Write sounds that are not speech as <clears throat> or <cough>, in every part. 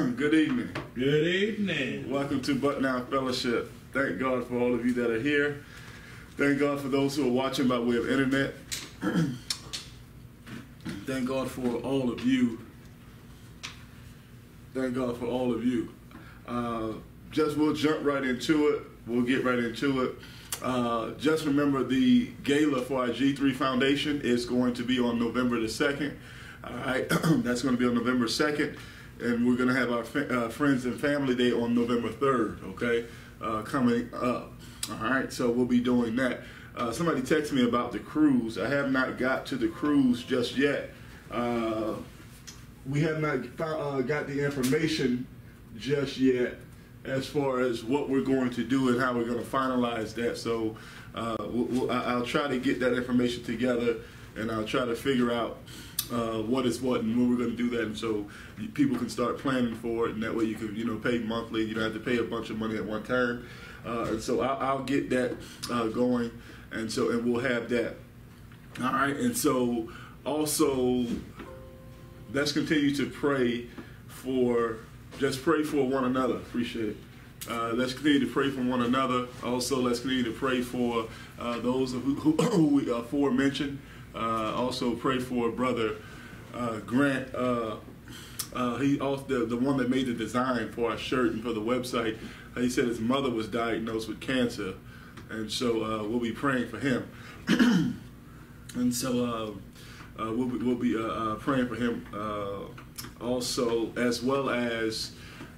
Good evening. Good evening. Welcome to But Now Fellowship. Thank God for all of you that are here. Thank God for those who are watching by way of internet. <clears throat> Thank God for all of you. Thank God for all of you. Uh, just we'll jump right into it. We'll get right into it. Uh, just remember the gala for our G3 Foundation is going to be on November the 2nd. All right, <clears throat> that's going to be on November 2nd. And we're going to have our uh, Friends and Family Day on November 3rd, okay, uh, coming up. All right, so we'll be doing that. Uh, somebody texted me about the cruise. I have not got to the cruise just yet. Uh, we have not uh, got the information just yet as far as what we're going to do and how we're going to finalize that. So uh, we'll, I'll try to get that information together and I'll try to figure out uh, what is what and when we're going to do that, and so people can start planning for it, and that way you can you know pay monthly. You don't have to pay a bunch of money at one time, uh, and so I'll, I'll get that uh, going, and so and we'll have that. All right, and so also let's continue to pray for just pray for one another. Appreciate it. Uh, let's continue to pray for one another. Also, let's continue to pray for uh, those who, who, who we aforementioned. Uh, also pray for brother uh, Grant. Uh, uh, he also the, the one that made the design for our shirt and for the website. he said his mother was diagnosed with cancer, and so uh, we'll be praying for him. <clears throat> and so uh, we'll be, we'll be praying for him also, as well as.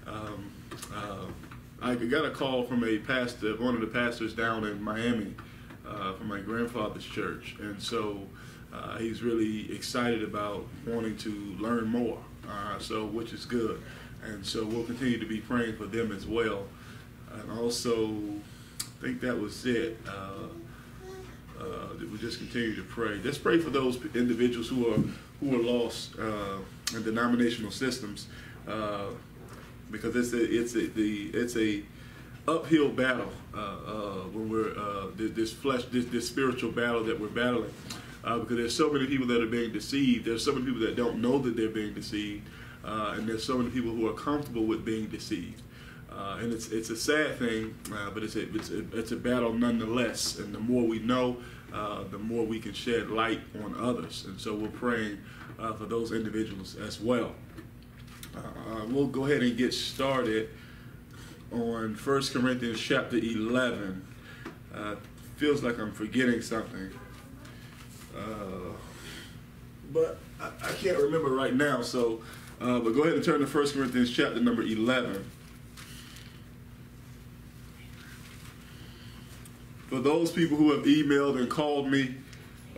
Um, I got a call from a pastor, one of the pastors down in Miami, uh, from my grandfather's church, and so uh, he's really excited about wanting to learn more. Uh, so, which is good, and so we'll continue to be praying for them as well. And also, I think that was it. Uh, uh, we just continue to pray. Let's pray for those individuals who are who are lost uh, in denominational systems, because it's a it's a the it's a uphill battle uh, uh, when we're uh, this flesh, this, this spiritual battle that we're battling. Uh, because there's so many people that are being deceived. There's so many people that don't know that they're being deceived, uh, and there's so many people who are comfortable with being deceived. Uh, and it's it's a sad thing, but it's a, it's a it's a battle nonetheless. And the more we know, the more we can shed light on others. And so we're praying for those individuals as well. we'll go ahead and get started on 1 Corinthians chapter 11. Uh, feels like I'm forgetting something. Uh, but I, I, can't remember right now, so, uh, but go ahead and turn to 1 Corinthians chapter number 11. For those people who have emailed and called me,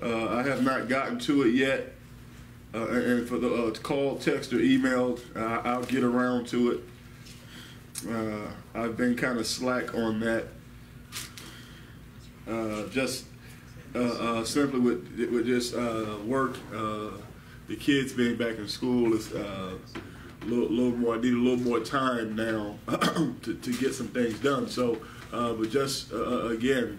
uh, I have not gotten to it yet. Uh, and for the uh, call, text, or emailed, I'll get around to it. Uh, I've been kind of slack on that. Uh, just uh, uh simply with with just uh, work, uh, the kids being back in school is a little, little, more. I need a little more time now <clears throat> to, to get some things done. So, but just again,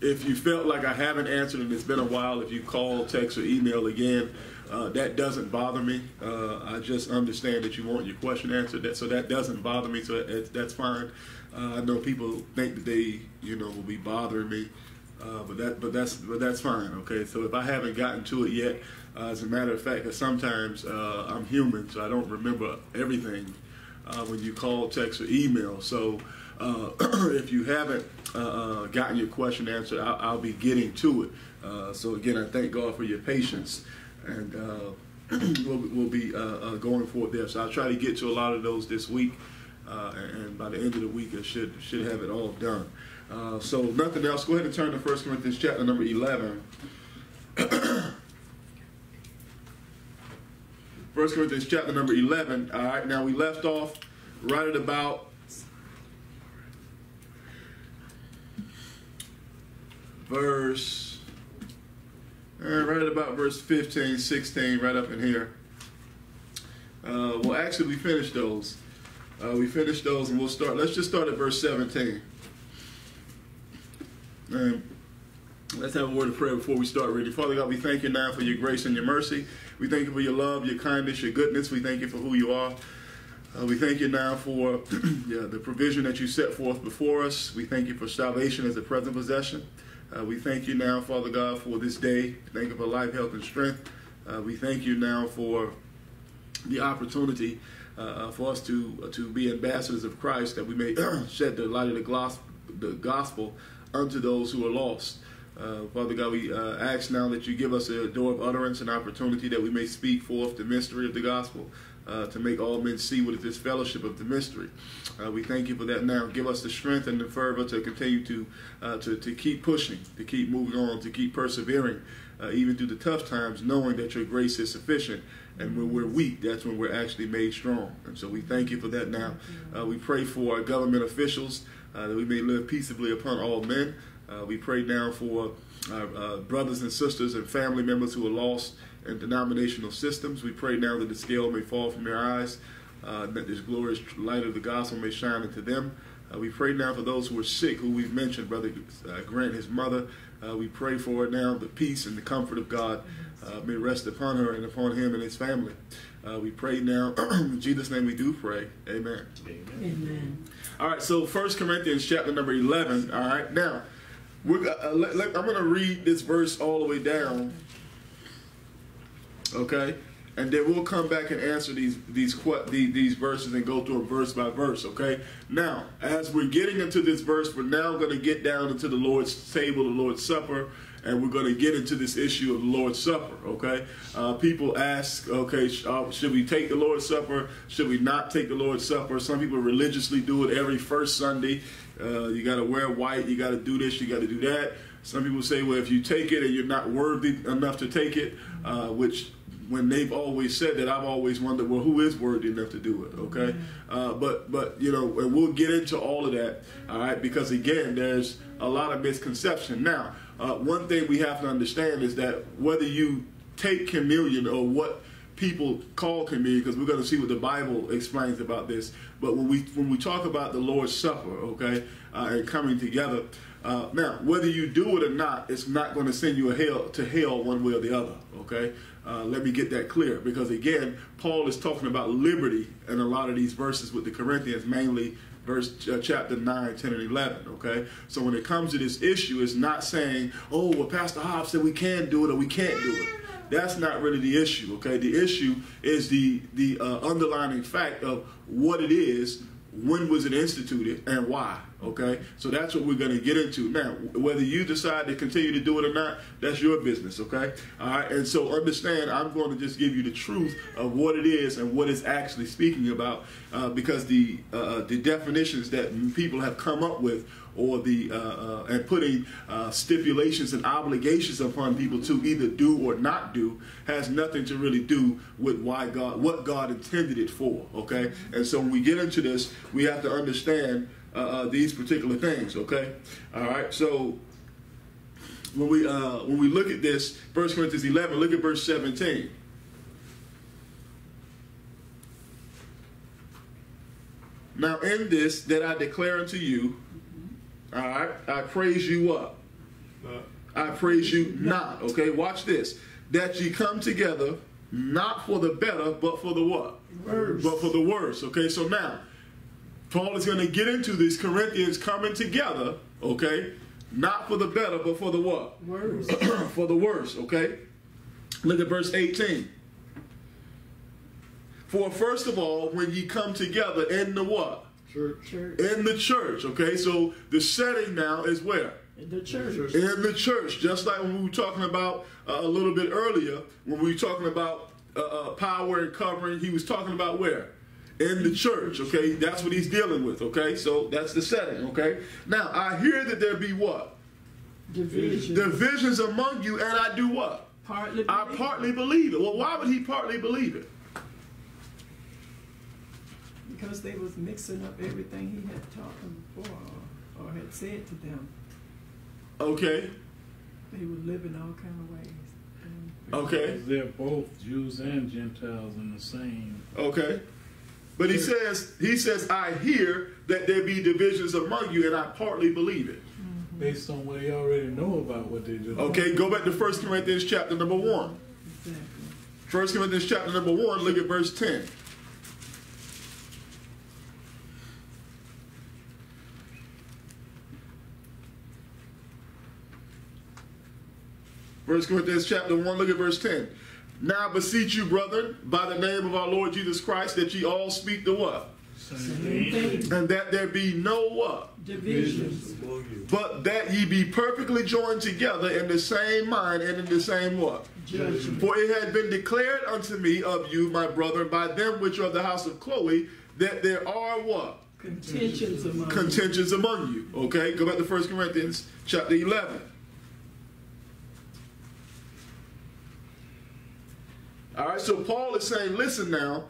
if you felt like I haven't answered and it's been a while, if you call, text, or email again, uh, that doesn't bother me. Uh, I just understand that you want your question answered, that, so that doesn't bother me. So that's fine. Uh, I know people think that they, you know, will be bothering me, uh, but that, but that's, but that's fine. Okay. So if I haven't gotten to it yet, uh, as a matter of fact, because sometimes uh, I'm human, so I don't remember everything when you call, text, or email. So <clears throat> if you haven't gotten your question answered, I'll, I'll be getting to it. so again, I thank God for your patience and uh, <clears throat> we'll, we'll, be uh, uh, going forward there. So I'll try to get to a lot of those this week, uh, and by the end of the week, I should should have it all done. Uh, so nothing else. Go ahead and turn to 1 Corinthians chapter number 11. <clears throat> 1 Corinthians chapter number 11. All right, now we left off right at about verse uh, right about verse 15, 16, right up in here. Uh, well, actually, we finished those. Uh, we finished those, and we'll start. Let's just start at verse 17. And let's have a word of prayer before we start reading. Father God, we thank you now for your grace and your mercy. We thank you for your love, your kindness, your goodness. We thank you for who you are. Uh, we thank you now for <clears throat> yeah, the provision that you set forth before us. We thank you for salvation as a present possession. Uh, we thank you now, Father God, for this day. Thank you for life, health, and strength. Uh, we thank you now for the opportunity uh, uh, for us to uh, to be ambassadors of Christ, that we may <clears throat> shed the light of the gospel, the gospel unto those who are lost. Uh, Father God, we uh, ask now that you give us a door of utterance and opportunity that we may speak forth the mystery of the gospel. Uh, to make all men see what is this fellowship of the mystery. Uh, we thank you for that now. Give us the strength and the fervor to continue to, uh, to, to keep pushing, to keep moving on, to keep persevering, uh, even through the tough times, knowing that your grace is sufficient. And when we're weak, that's when we're actually made strong. And so we thank you for that now. Uh, we pray for our government officials uh, that we may live peaceably upon all men. we pray now for our brothers and sisters and family members who are lost and denominational systems. We pray now that the scale may fall from their eyes, uh, that this glorious light of the gospel may shine into them. Uh, we pray now for those who are sick, who we've mentioned, Brother uh, Grant, his mother. Uh, we pray for her now the peace and the comfort of God uh, may rest upon her and upon him and his family. Uh, we pray now, <clears throat> in Jesus' name we do pray. Amen. Amen. Amen. All right, so First Corinthians chapter number 11. All right, now, we're, let, let, I'm going to read this verse all the way down Okay, and then we'll come back and answer these these these, these verses and go through them verse by verse. Okay. Now, as we're getting into this verse, we're now going to get down into the Lord's table, the Lord's supper, and we're going to get into this issue of the Lord's Supper. Okay. Uh, people ask, okay, sh uh, should we take the Lord's Supper? Should we not take the Lord's Supper? Some people religiously do it every first Sunday. Uh, you got to wear white. You got to do this. You got to do that. Some people say, well, if you take it and you're not worthy enough to take it, uh, which when they've always said that, I've always wondered, well, who is worthy enough to do it? Okay, mm-hmm. uh, but but you know, and we'll get into all of that, all right? Because again, there's a lot of misconception. Now, uh, one thing we have to understand is that whether you take communion or what people call communion, because we're going to see what the Bible explains about this. But when we when we talk about the Lord's Supper, okay, uh, and coming together. Uh, now, whether you do it or not, it's not going to send you hell, to hell one way or the other. Okay, uh, let me get that clear because again, Paul is talking about liberty in a lot of these verses with the Corinthians, mainly verse uh, chapter 9 10 and 11 okay? So when it comes to this issue it's not saying oh well pastor hobbs said we can do it or we can't do it. That's not really the issue okay? The issue is the the uh, underlining fact of what it is when was it instituted and why okay? So that's what we're going to get into. Now whether you decide to continue to do it or not that's your business okay? All right? And so understand i'm going to just give you the truth of what it is and what it's actually speaking about uh, because the uh, the definitions that people have come up with or the uh, uh, and putting uh, stipulations and obligations upon people to either do or not do has nothing to really do with why God what God intended it for. Okay, and so when we get into this, we have to understand uh, uh, these particular things. Okay, all right. So when we uh, when we look at this, 1 Corinthians 11, look at verse 17. Now in this that I declare unto you all right. I praise you up. I praise you not. Okay. Watch this. That ye come together not for the better, but for the what? Worse. But for the worse. Okay. So now, Paul is going to get into these Corinthians coming together. Okay. Not for the better, but for the what? Worse. <clears throat> for the worse. Okay. Look at verse 18. For first of all, when ye come together in the what? Church. In the church, okay? So the setting now is where? In the church. In the church. Just like when we were talking about uh, a little bit earlier, when we were talking about uh, uh, power and covering, he was talking about where? In the church, okay? That's what he's dealing with, okay? So that's the setting, okay? Now, I hear that there be what? Divisions. Divisions among you, and I do what? Partly I partly believe it. Well, why would he partly believe it? because they was mixing up everything he had taught them before or, or had said to them. Okay. They were living all kind of ways. Okay. They're both Jews and Gentiles in the same. Okay. But he says, he says, I hear that there be divisions among you, and I partly believe it. Mm-hmm. Based on what they already know about what they do. Okay, go back to 1 Corinthians chapter number 1. Exactly. First Corinthians chapter number one, look at verse 10. First Corinthians chapter 1, look at verse 10. Now I beseech you, brethren, by the name of our Lord Jesus Christ, that ye all speak the what? Same thing. And that there be no what? Divisions. But that ye be perfectly joined together in the same mind and in the same what? Judgment. For it had been declared unto me of you, my brethren, by them which are of the house of Chloe, that there are what? Contentions among you. Contentions among you. Okay, go back to 1 Corinthians chapter 11. All right, so Paul is saying, listen now,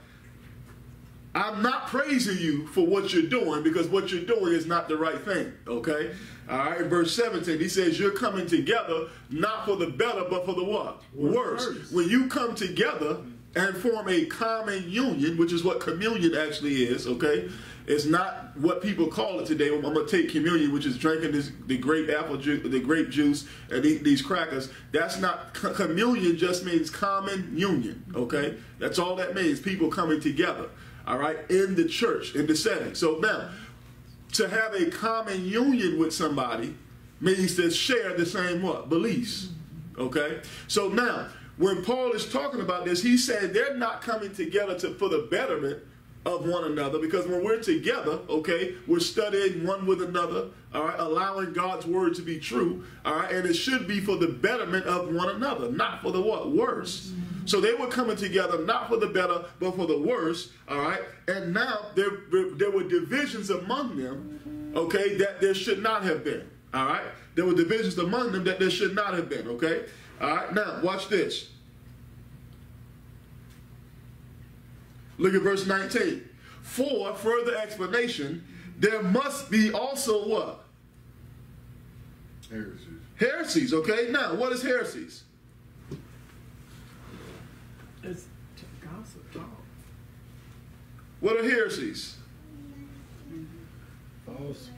I'm not praising you for what you're doing because what you're doing is not the right thing. Okay? All right, verse 17, he says, You're coming together not for the better, but for the what? Worse. Worse. When you come together and form a common union, which is what communion actually is, okay? It's not what people call it today. I'm to take communion, which is drinking this, the grape apple juice, the grape juice, and eat these crackers. That's not co- communion. Just means common union. Okay, that's all that means. People coming together. All right, in the church, in the setting. So now, to have a common union with somebody means to share the same what beliefs. Okay, so now when Paul is talking about this, he's saying they're not coming together to for the betterment of one another because when we're together, okay, we're studying one with another, all right, allowing God's word to be true, all right, and it should be for the betterment of one another, not for the what worse. So they were coming together not for the better, but for the worse, all right. And now there there were divisions among them, okay, that there should not have been, all right. There were divisions among them that there should not have been, okay. All right. Now watch this. Look at verse 19. For further explanation, there must be also what? Heresies. Heresies, okay? Now, what is heresies? It's gossip talk. What are heresies? False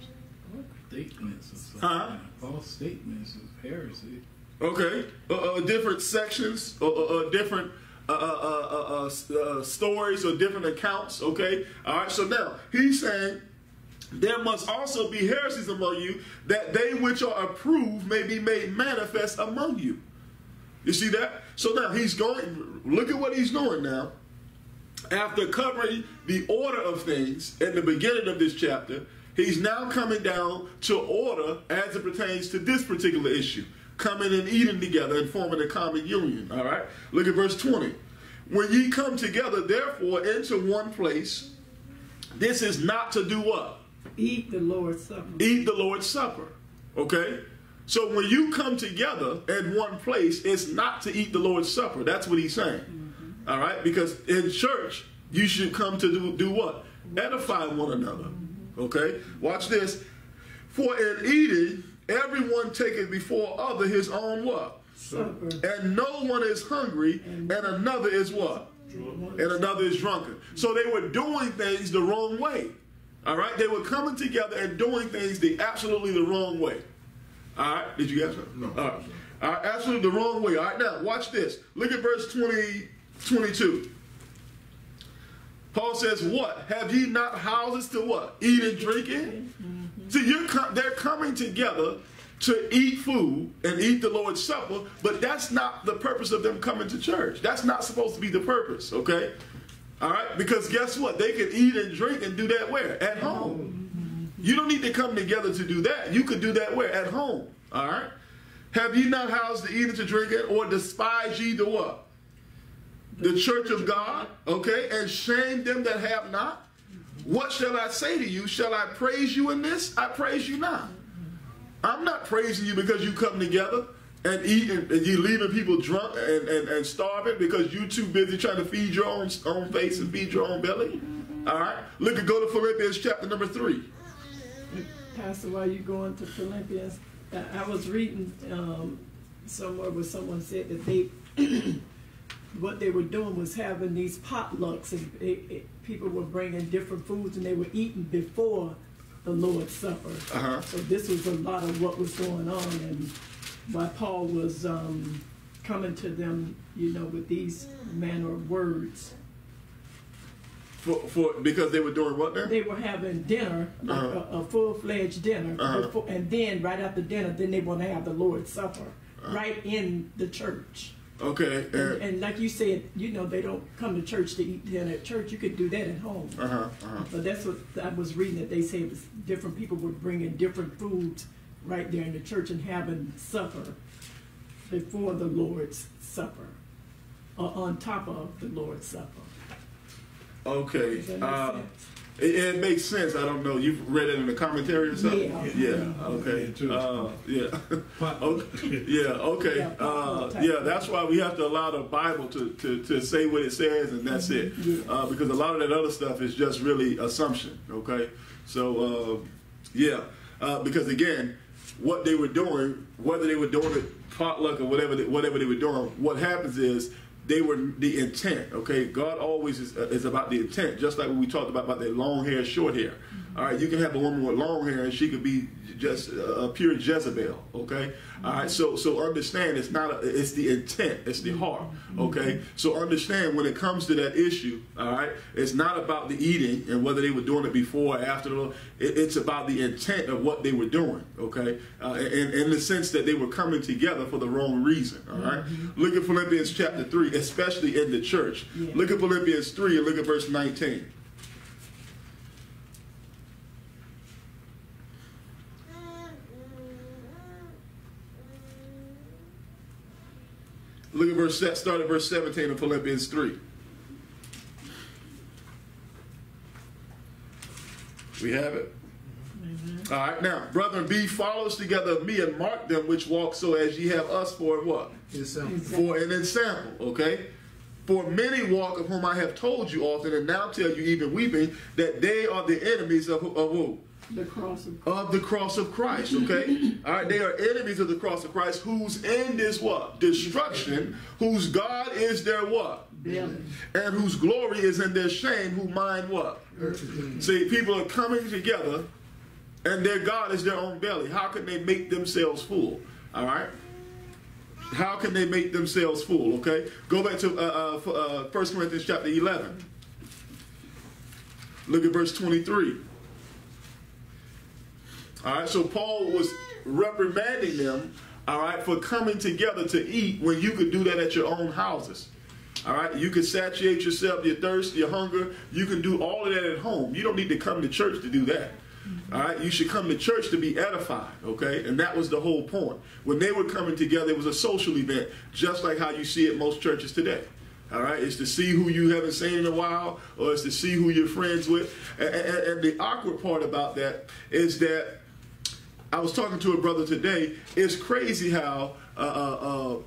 statements of. Huh? False statements of heresy. Okay, uh, uh, different sections, uh, uh, uh, different uh, uh, uh, uh, uh, uh, stories or different accounts. Okay, all right. So now he's saying there must also be heresies among you, that they which are approved may be made manifest among you. You see that? So now he's going. Look at what he's doing now. After covering the order of things in the beginning of this chapter, he's now coming down to order as it pertains to this particular issue coming and eating together and forming a common union. All right? Look at verse 20. When ye come together, therefore, into one place, this is not to do what? Eat the Lord's Supper. Eat the Lord's Supper. Okay? So when you come together in one place, it's not to eat the Lord's Supper. That's what he's saying. Mm-hmm. All right? Because in church, you should come to do, do what? Edify one another. Mm-hmm. Okay? Watch this. For in eating, everyone taketh before other his own what? Supper. And no one is hungry, and another is what? And another is drunken. So they were doing things the wrong way. All right? They were coming together and doing things the absolutely the wrong way. All right? Did you guys? No. All right. All right, absolutely the wrong way. All right, now watch this. Look at verse 20, 22. Paul says, What? Have ye not houses to what? Eat and drink in? Mm-hmm. See, you're they're coming together to eat food and eat the Lord's Supper, but that's not the purpose of them coming to church. That's not supposed to be the purpose, okay? All right? Because guess what? They can eat and drink and do that where? At home. You don't need to come together to do that. You could do that where? At home. All right? Have ye not housed to eat and to drink in, or despise ye the what? The church of God, okay? And shame them that have not? What shall I say to you? Shall I praise you in this? I praise you not. I'm not praising you because you come together and eat and, and you leaving people drunk and, and, and starving because you too busy trying to feed your own, own face and feed your own belly. All right? Look at go to Philippians chapter number three. Pastor, while you going to Philippians, I was reading um, somewhere where someone said that they, <clears throat> what they were doing was having these potlucks, and it, it, people were bringing different foods, and they were eating before the Lord's Supper. Uh-huh. So this was a lot of what was going on, and why Paul was um, coming to them, you know, with these manner of words. For, for because they were doing what now? They were having dinner, like Uh-huh. a, a full fledged dinner, Uh-huh. before, and then right after dinner, then they want to have the Lord's Supper right in the church. Okay. And, And, and like you said, you know, they don't come to church to eat dinner at church. You could do that at home. uh huh. Uh-huh. But that's what I was reading that they say was different people would bring in different foods right there in the church and having supper before the Lord's Supper, or on top of the Lord's Supper. Okay. Does that make Uh, sense? it, it makes sense. I don't know. You've read it in the commentary or something? Yeah. Yeah. Okay. Yeah, too. Uh, yeah. <laughs> Okay. Yeah, okay. Yeah, Uh, yeah, that's why we have to allow the Bible to, to, to say what it says, and that's it. Uh, because a lot of that other stuff is just really assumption, okay? So, uh, yeah. Uh, because again, what they were doing, whether they were doing it potluck or whatever, they, whatever they were doing, what happens is they were the intent, okay? God always is, uh, is about the intent, just like when we talked about, about the long hair, short hair. All right, you can have a woman with long hair and she could be just a pure Jezebel. Okay, all right. So so understand it's not a, it's the intent, it's the heart. Okay, so understand when it comes to that issue. All right, it's not about the eating and whether they were doing it before or after. The, it, it's about the intent of what they were doing. Okay, uh, in, in the sense that they were coming together for the wrong reason. All right? Look at Philippians chapter three, especially in the church. Yeah. Look at Philippians three and look at verse nineteen. Look at verse start at verse 17 of Philippians 3. We have it. All right, now, brethren, be followers together of me and mark them which walk so as ye have us for what? Example. For an example, okay? For many walk of whom I have told you often, and now tell you even weeping, that they are the enemies of, who- of who? The cross of of the cross of Christ, okay? <laughs> All right, they are enemies of the cross of Christ, whose end is what? Destruction, whose God is their what? belly. And whose glory is in their shame, who mind what? Earthly. See, people are coming together, and their God is their own belly. How can they make themselves full? All right? How can they make themselves full, okay? Go back to uh, uh, uh, 1 Corinthians chapter 11. Look at verse 23. All right, so Paul was reprimanding them, all right, for coming together to eat when you could do that at your own houses. All right, you can satiate yourself, your thirst, your hunger. You can do all of that at home. You don't need to come to church to do that. Mm-hmm. All right, you should come to church to be edified, okay? And that was the whole point. When they were coming together, it was a social event, just like how you see it most churches today. All right, it's to see who you haven't seen in a while, or it's to see who you're friends with. And, and, and the awkward part about that is that I was talking to a brother today. It's crazy how uh, uh, uh,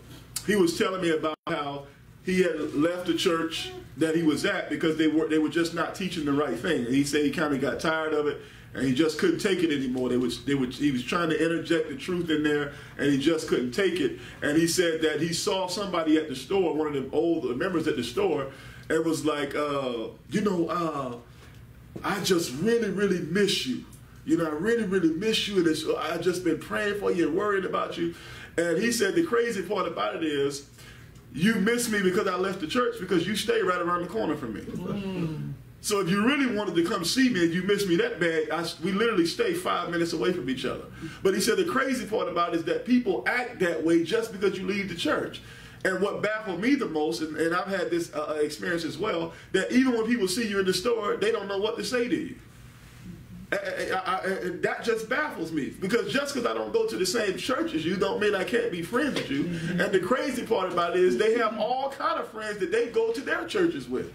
he was telling me about how he had left the church that he was at because they were they were just not teaching the right thing. And he said he kind of got tired of it and he just couldn't take it anymore. They was they were he was trying to interject the truth in there and he just couldn't take it. And he said that he saw somebody at the store, one of the old members at the store, and was like, uh, you know, uh, I just really, really miss you. You know, I really, really miss you, and I've just been praying for you and worried about you. And he said the crazy part about it is, you miss me because I left the church because you stay right around the corner from me. So if you really wanted to come see me and you miss me that bad, I, we literally stay five minutes away from each other. But he said the crazy part about it is that people act that way just because you leave the church. And what baffled me the most, and, and I've had this uh, experience as well, that even when people see you in the store, they don't know what to say to you. Eh, eh, eh, I, I, I, I- that just baffles me because just because I don't go to the same church as you don't mean I can't be friends with you. Mm-hmm. And the crazy part about it is they have all kind of friends that they go to their churches with,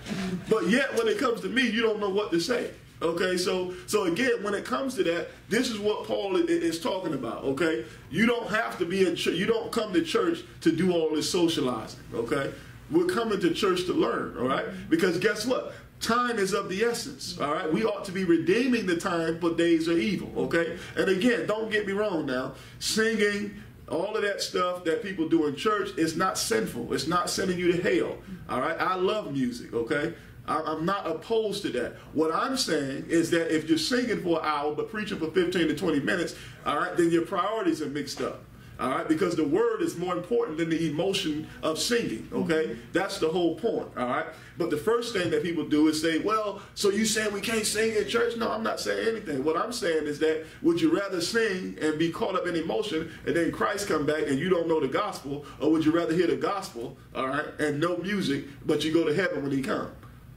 but yet when it comes to me, you don't know what to say. Okay, so so again, when it comes to that, this is what Paul is talking about. Okay, you don't have to be a church. You don't come to church to do all this socializing. Okay, we're coming to church to learn. All right, because guess what? Time is of the essence. All right, we ought to be redeeming the time, but days are evil. Okay, and again, don't get me wrong. Now, singing. All of that stuff that people do in church is not sinful. It's not sending you to hell. All right. I love music. Okay. I'm not opposed to that. What I'm saying is that if you're singing for an hour but preaching for 15 to 20 minutes, all right, then your priorities are mixed up. All right, because the word is more important than the emotion of singing. Okay, mm-hmm. that's the whole point. All right, but the first thing that people do is say, "Well, so you saying we can't sing in church?" No, I'm not saying anything. What I'm saying is that would you rather sing and be caught up in emotion, and then Christ come back and you don't know the gospel, or would you rather hear the gospel, all right, and no music, but you go to heaven when He comes?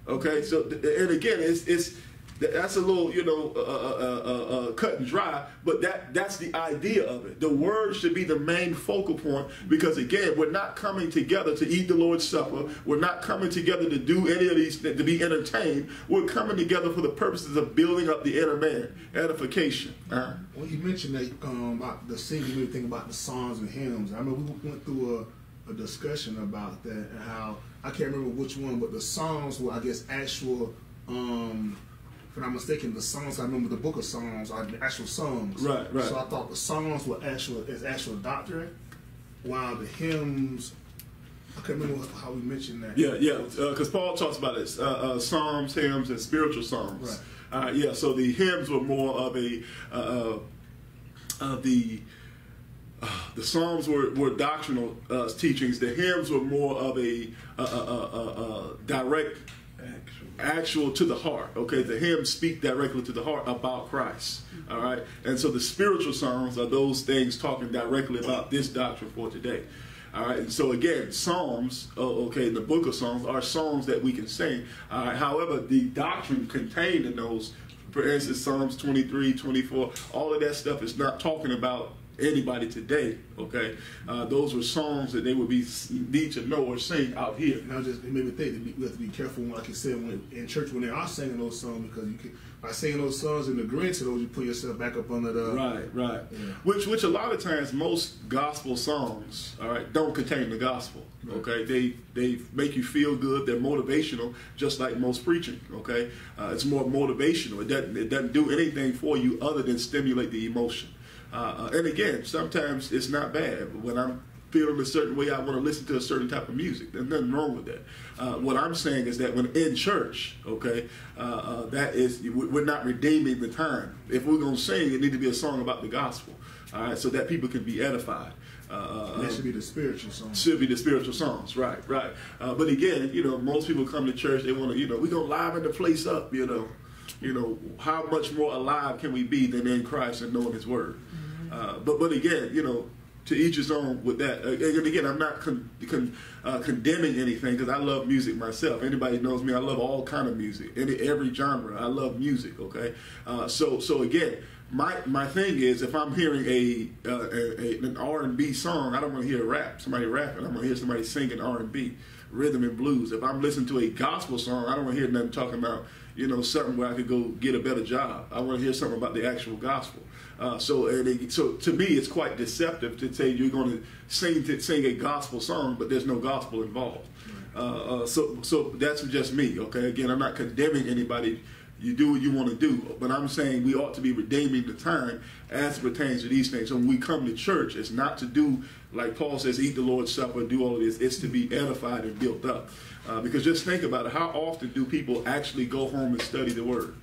Okay, so and again, it's it's that's a little, you know, uh uh, uh, uh, uh, cut and dry, but that that's the idea of it. The word should be the main focal point because, again, we're not coming together to eat the Lord's Supper. We're not coming together to do any of these, to be entertained. We're coming together for the purposes of building up the inner man, edification. Uh, well, you mentioned that um, about the singing, you made me think about the songs and hymns. I mean, we went through a, a discussion about that and how, I can't remember which one, but the songs were, I guess, actual. Um, if I'm not mistaken, the songs I remember the book of Psalms are the actual songs. Right, right. So I thought the songs were actual as actual doctrine, while the hymns. I can't remember how we mentioned that. Yeah, yeah, because uh, Paul talks about it: uh, uh, psalms, hymns, and spiritual songs. Right. Uh, yeah, so the hymns were more of a uh, uh, the. the Psalms were, were doctrinal teachings. The hymns were more of a, a direct actual to the heart. Okay, the hymns speak directly to the heart about Christ. All right, and so the spiritual songs are those things talking directly about this doctrine for today. All right, and so again, Psalms, okay, the book of Psalms are songs that we can sing. All right, however, the doctrine contained in those, for instance, Psalms 23, 24, all of that stuff is not talking about anybody today. Okay, uh, those were songs that they would be need to know or sing out here. Now, just it made me think that we have to be careful, like you said, when in church when they are singing those songs, because you can by singing those songs and agreeing to those, you put yourself back up under the right, right. Yeah. Which, which a lot of times, most gospel songs, all right, don't contain the gospel. Right. Okay, they they make you feel good. They're motivational, just like most preaching. Okay, uh, it's more motivational. It doesn't it doesn't do anything for you other than stimulate the emotion. Uh, and again, sometimes it's not bad. When I'm feeling a certain way, I want to listen to a certain type of music. There's nothing wrong with that. Uh, what I'm saying is that when in church, okay, uh, uh, that is we're not redeeming the time. If we're going to sing, it need to be a song about the gospel, all right, so that people can be edified. Uh, uh that should be the spiritual songs. Should be the spiritual songs, right, right. Uh, but again, you know, most people come to church, they want to, you know, we're going to liven the place up, you know. You know, how much more alive can we be than in Christ and knowing His Word? Uh, but but again, you know, to each his own with that. And again, I'm not con- con- uh, condemning anything because I love music myself. Anybody knows me, I love all kind of music, any every genre. I love music. Okay, uh, so so again. My, my thing is if I'm hearing a, uh, a, a an R and B song, I don't want to hear a rap. Somebody rapping. I'm gonna hear somebody singing R and B, rhythm and blues. If I'm listening to a gospel song, I don't want to hear nothing talking about you know something where I could go get a better job. I want to hear something about the actual gospel. Uh, so, it, so to me, it's quite deceptive to say you're going to sing to sing a gospel song, but there's no gospel involved. Uh, uh, so, so that's just me. Okay, again, I'm not condemning anybody. You do what you want to do, but I'm saying we ought to be redeeming the time as pertains to these things. So when we come to church, it's not to do like Paul says, eat the Lord's supper, and do all of this. It's to be edified and built up. Uh, because just think about it. How often do people actually go home and study the Word?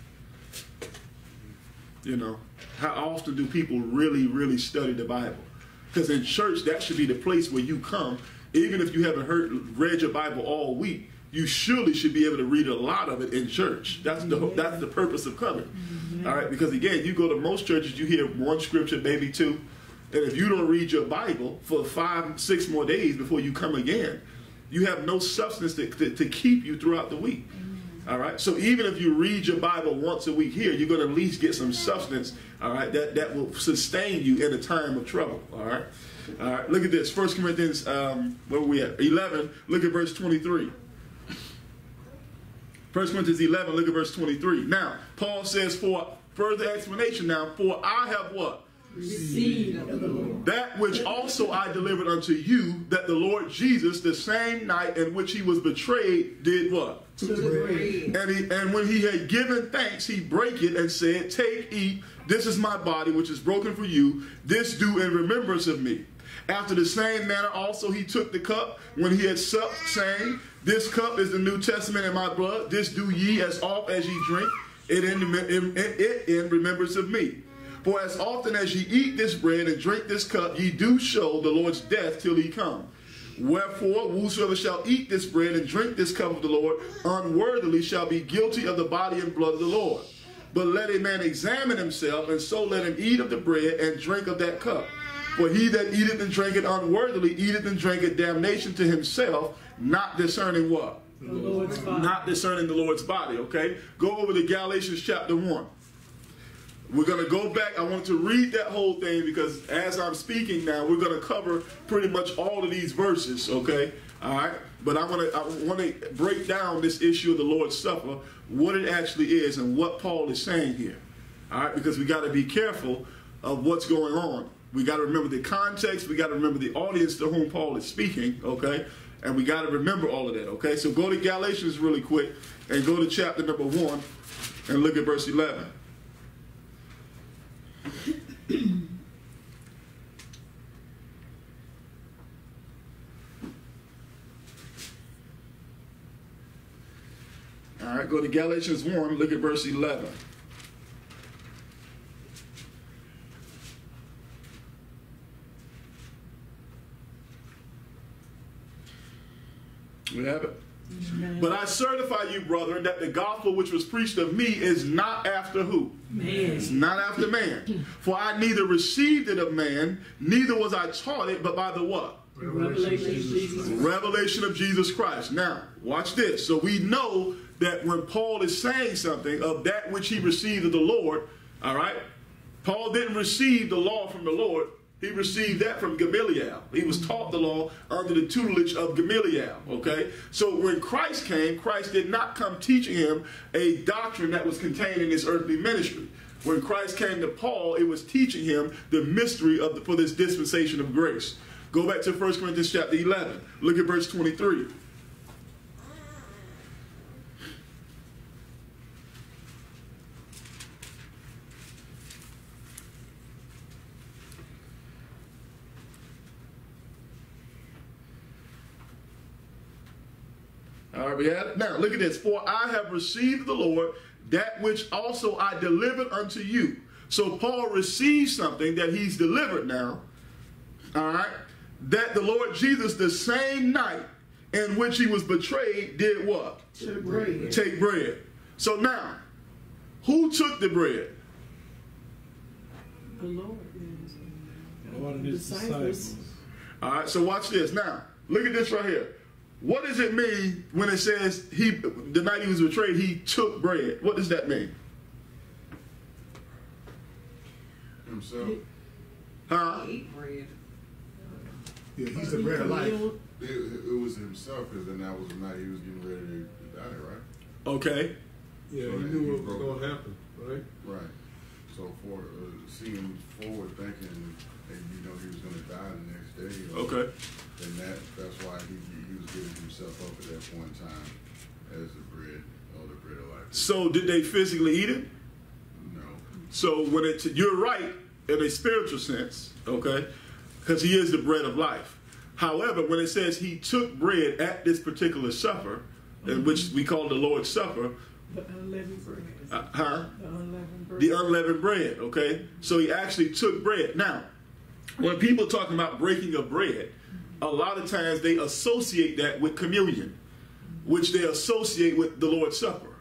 You know, how often do people really, really study the Bible? Because in church, that should be the place where you come. Even if you haven't heard read your Bible all week, you surely should be able to read a lot of it in church. That's the that's the purpose of coming. Mm-hmm. All right, because again, you go to most churches, you hear one scripture, maybe two, and if you don't read your Bible for five, six more days before you come again, you have no substance to, to, to keep you throughout the week. All right. So even if you read your Bible once a week here, you're going to at least get some substance. All right. That that will sustain you in a time of trouble. All right. All right. Look at this. First Corinthians. Um, where were we at? Eleven. Look at verse twenty-three. First Corinthians 11, look at verse 23. Now, Paul says, for further explanation now, for I have what? That which also I delivered unto you, that the Lord Jesus, the same night in which he was betrayed, did what? And, he, and when he had given thanks, he brake it and said, Take, eat, this is my body, which is broken for you. This do in remembrance of me. After the same manner also he took the cup when he had supped, saying, This cup is the New Testament in my blood. This do ye as oft as ye drink, it in, it in remembrance of me. For as often as ye eat this bread and drink this cup, ye do show the Lord's death till he come. Wherefore, whosoever shall eat this bread and drink this cup of the Lord unworthily shall be guilty of the body and blood of the Lord. But let a man examine himself, and so let him eat of the bread and drink of that cup. For he that eateth and drinketh unworthily eateth and drinketh damnation to himself, not discerning what? The Lord's body. Not discerning the Lord's body, okay? Go over to Galatians chapter 1. We're going to go back. I want to read that whole thing because as I'm speaking now, we're going to cover pretty much all of these verses, okay? All right? But I want to I want to break down this issue of the Lord's Supper, what it actually is and what Paul is saying here. All right? Because we got to be careful of what's going on. We got to remember the context, we got to remember the audience to whom Paul is speaking, okay? And we got to remember all of that, okay? So go to Galatians really quick and go to chapter number 1 and look at verse 11. All right, go to Galatians 1, look at verse 11. We have it. Man. But I certify you, brethren, that the gospel which was preached of me is not after who? It's not after man. <laughs> For I neither received it of man, neither was I taught it, but by the what? Revelation of Jesus. Revelation of Jesus Christ. Now, watch this. So we know that when Paul is saying something of that which he received of the Lord, all right, Paul didn't receive the law from the Lord. He received that from Gamaliel. He was taught the law under the tutelage of Gamaliel. Okay? So when Christ came, Christ did not come teaching him a doctrine that was contained in his earthly ministry. When Christ came to Paul, it was teaching him the mystery of the, for this dispensation of grace. Go back to 1 Corinthians chapter 11. Look at verse 23. Right, we had it. Now, look at this. For I have received the Lord that which also I delivered unto you. So Paul received something that he's delivered now. All right. That the Lord Jesus, the same night in which he was betrayed, did what? Took bread. Take bread. So now, who took the bread? The Lord. Lord and his disciples. All right, so watch this. Now, look at this right here. What does it mean when it says he the night he was betrayed, he took bread? What does that mean? himself. Huh? Eat bread. Yeah, he's the bread of life. It, it was himself because then that was the night he was getting ready to, to die, right? Okay. Yeah, So he knew he what was going to happen, right? Right. So for uh, seeing forward thinking that you know he was going to die the next day. or- Okay. And that that's why he, he was giving himself up at that point in time as the bread or the bread of life. So did they physically eat it? No. So when it you're right in a spiritual sense, okay? Because he is the bread of life. However, when it says he took bread at this particular supper, in which we call the Lord's Supper, The unleavened bread. uh, huh? The unleavened bread. the unleavened bread, okay? So he actually took bread. Now, when people talking about breaking of bread, a lot of times they associate that with communion, which they associate with the Lord's Supper.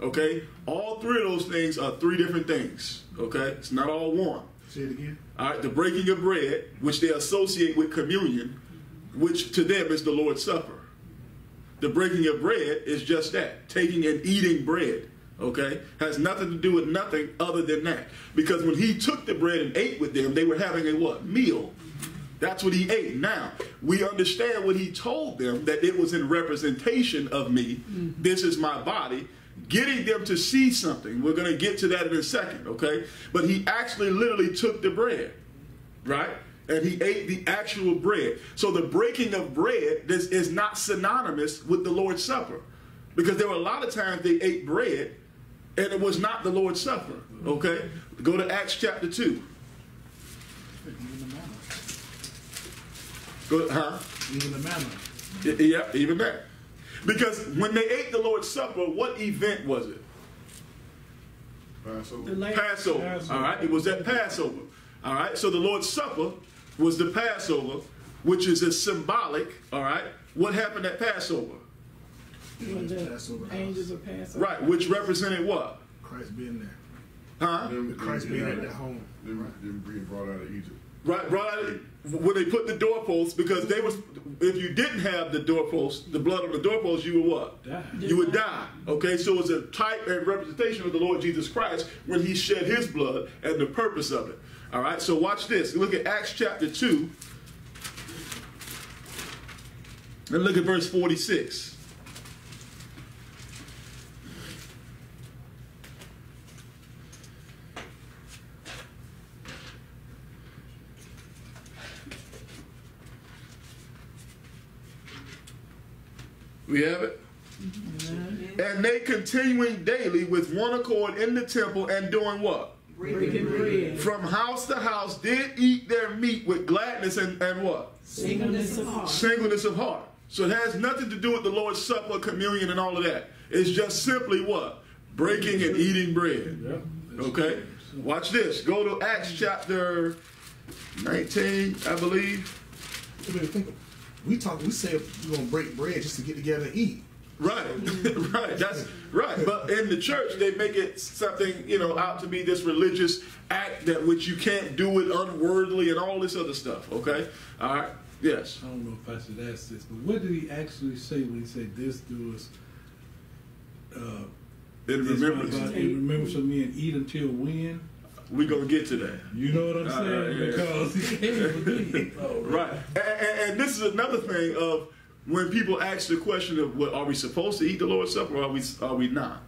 Okay? All three of those things are three different things. Okay? It's not all one. Say it again. All right, the breaking of bread, which they associate with communion, which to them is the Lord's Supper. The breaking of bread is just that, taking and eating bread. Okay? Has nothing to do with nothing other than that. Because when he took the bread and ate with them, they were having a what? Meal. That's what he ate. Now, we understand what he told them that it was in representation of me. Mm. This is my body. Getting them to see something. We're going to get to that in a second, okay? But he actually literally took the bread, right? And he ate the actual bread. So the breaking of bread this is not synonymous with the Lord's Supper. Because there were a lot of times they ate bread and it was not the Lord's Supper, okay? Go to Acts chapter 2. Even the manna. Go, huh? Even the manna. Y- Yeah, even that. Because when they ate the Lord's Supper, what event was it? Passover. Passover. Passover. All right, it was at Passover. All right, so the Lord's Supper was the Passover, which is a symbolic. All right, what happened at Passover? When the Passover angels of Passover. Right, which represented what? Christ being there. Huh? Them- Christ them- being at that home. Them, them being brought out of Egypt. Right, right. When they put the doorposts, because they was, if you didn't have the doorposts, the blood on the doorposts, you would what? Die. You would die. Okay, so it's a type and representation of the Lord Jesus Christ when He shed His blood and the purpose of it. All right, so watch this. Look at Acts chapter two, and look at verse forty-six. We have it. Mm-hmm. And they continuing daily with one accord in the temple and doing what? Breaking bread. From house to house did eat their meat with gladness and, and what? Singleness of heart. Singleness of heart. So it has nothing to do with the Lord's Supper, communion, and all of that. It's just simply what? Breaking and eating bread. Okay? Watch this. Go to Acts chapter 19, I believe. You better think, we talk, we say we're gonna break bread just to get together and eat. Right, <laughs> right. That's right. But in the church, they make it something you know out to be this religious act that which you can't do it unworthily and all this other stuff. Okay, all right. Yes. I don't know if I should ask this, but what did he actually say when he said this do us? Uh, In this remembrance, about in remembrance of me and eat until when? We're gonna get to that. You know what I'm Uh, saying? yeah. Because he can't forget. <laughs> Right. And, and, and this is another thing of when people ask the question of, well, are we supposed to eat the Lord's Supper or are we are we not?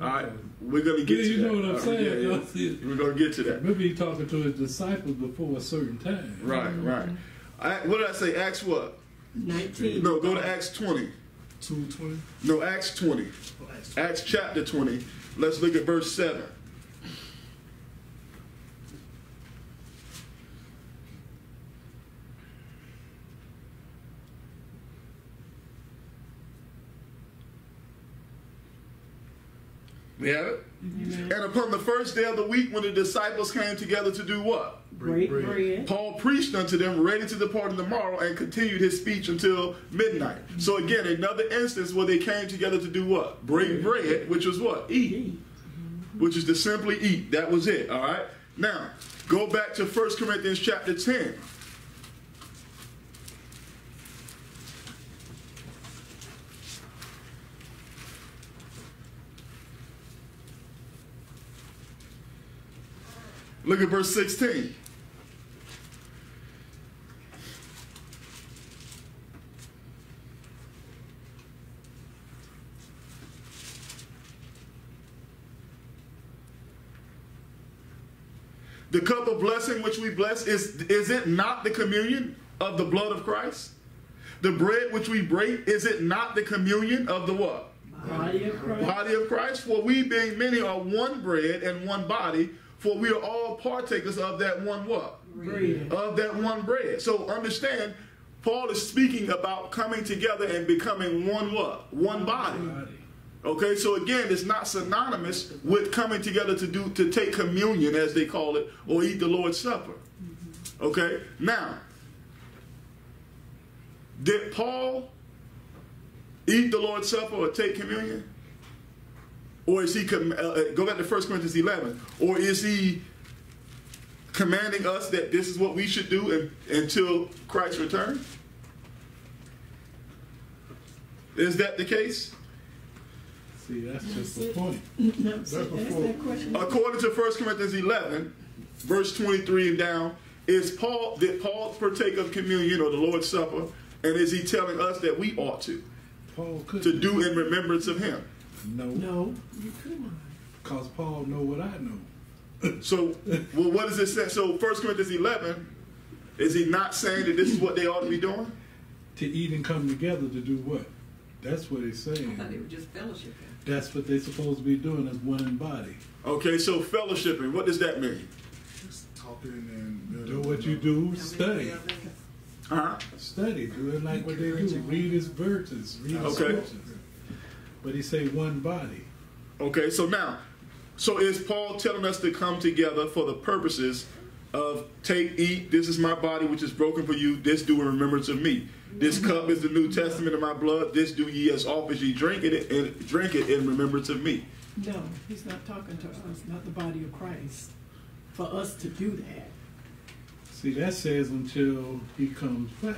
All right. We're gonna get Yeah, to you that. know what I'm All right, saying, yeah, yeah. We're gonna get to that. Maybe he talking to his disciples before a certain time. Right. Right. I, what did I say? Acts what? 19. No, go to Acts twenty. Two twenty. No, Acts 20. Acts chapter 20. Let's look at verse 7. We have it? Mm-hmm. And upon the first day of the week, when the disciples came together to do what? Break bread. Paul preached unto them, ready to depart on the morrow, and continued his speech until midnight. Mm-hmm. So again, another instance where they came together to do what? Break bread, which was what? Eat. Mm-hmm. Which is to simply eat. That was it. All right. Now, go back to 1 Corinthians chapter 10. Look at verse 16. The cup of blessing which we bless is is it not the communion of the blood of Christ? The bread which we break is it not the communion of the what? Body of Christ. body of Christ. For we being many are one bread and one body, for we are all partakers of that one what? Bread. Of that one bread. So understand, Paul is speaking about coming together and becoming one what? One body. Body. Okay, so again, it's not synonymous with coming together to do to take communion, as they call it, or eat the Lord's Supper. Mm-hmm. Okay, now, did Paul eat the Lord's Supper or take communion? Or is he, com- uh, uh, go back to 1 Corinthians 11, or is he commanding us that this is what we should do in, until Christ returns? Is that the case? See, that's just the point. <clears throat> No, That's that question. According to 1 Corinthians 11, verse 23 and down, is Paul did Paul partake of communion or the Lord's Supper, and is he telling us that we ought to Paul could to do in remembrance of him? No, No, you couldn't. cause Paul know what I know. <laughs> So, well, what does it say? So, 1 Corinthians 11, is he not saying that this is what they ought to be doing? To eat and come together to do what? That's what he's I thought saying. they were just fellowshipping. That's what they're supposed to be doing as one in body. Okay, so fellowshipping, what does that mean? Just talking and Do what you do, How study. many of them? Huh? Study. Do it like what they do. Read his verses. Read his Okay. scriptures. But he say one body. Okay, so now, So is Paul telling us to come together for the purposes of take, eat, this is my body which is broken for you, this do in remembrance of me. This cup is the New Testament of my blood, this do ye as often as ye drink it and drink it in remembrance of me. No, he's not talking to us, not the body of Christ, for us to do that. See, that says until he comes back.